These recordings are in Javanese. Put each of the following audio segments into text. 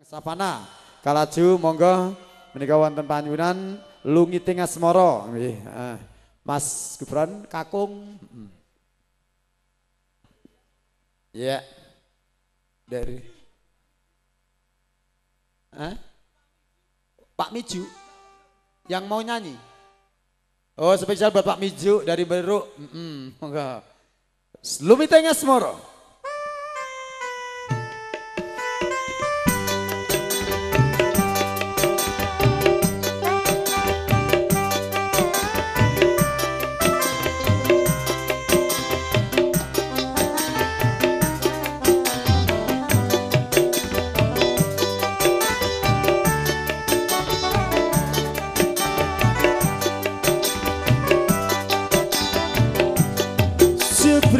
Sapana, kalaju monggo menika wonten panyunan lungiting asmara nggih. Eh, Mas Gibran kakung. Ya. Dari Hah? Pak Miju yang mau nyanyi. Oh, spesial buat Pak Miju dari Beruk. Mm -mm, monggo. Lumiting asmara.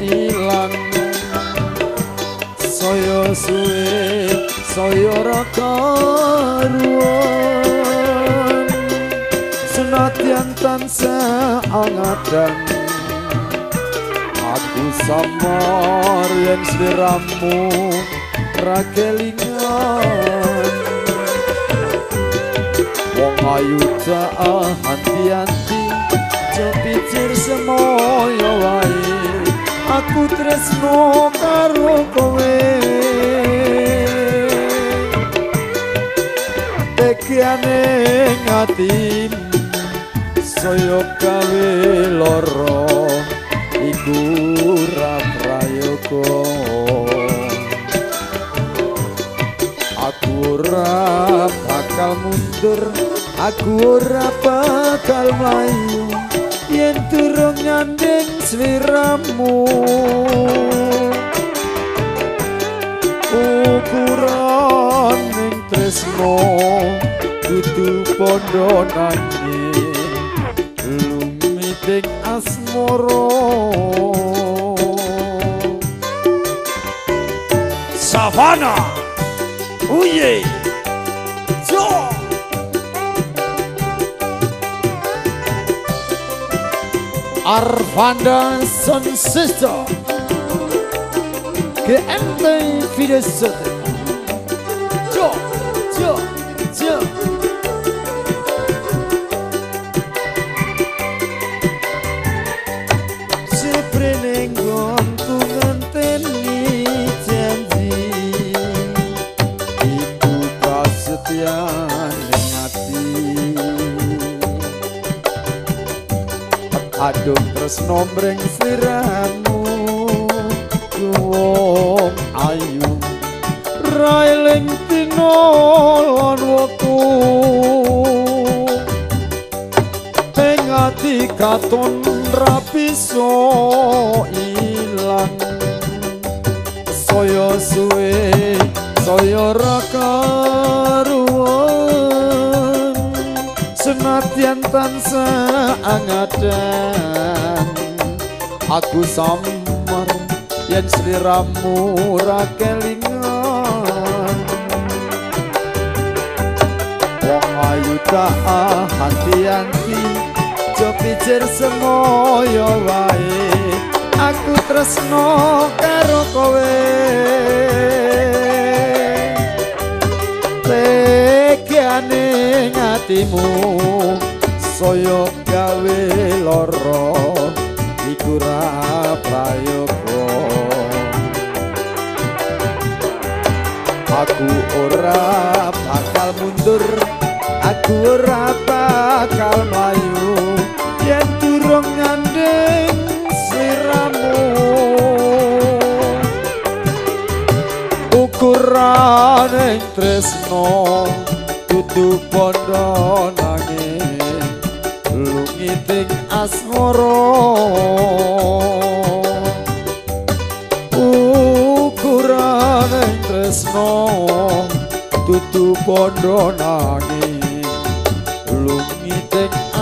ilang. Saya suwe saya ra karuan Senadyan tansah angadan Aku samar yen sliramu ra kelingan Wong ayu tak hati-hati Cepicir semoyo wae. Aku tresno karo kowe. Tekiane ngatimu Soyo gawe loro Iku ra prayoga. Aku ora bakal mundur Aku ora bakal mlayu Yen durung nyanding sliramu Ukuran ning tresno Dudu pondo nanging Lumiting asmoro Savana. Uye. Jo. Arvanda Son Sister. Que aime Fidesz Aduh tresno mring sliramu Wong ayu Railing tino lan wektu. Ing ati katon rapiso ilang. Saya suwe saya ra tansah angadan. Aku samar yen sliramu ra kelingan. Wong ayu tak hati-hati Jo pikir semoyo wae. Aku tresno karo kowe. Tekiane ngatimu Soyo gawe loro Iku ra prayoga Aku ora bakal mundur Aku ora bakal mlayu. Yen durung nyanding sliramu. Ukuran ing tresno Dudu pondo nanging Lungiting asmara. Ukuran tresno dudu pondo lungiting asmara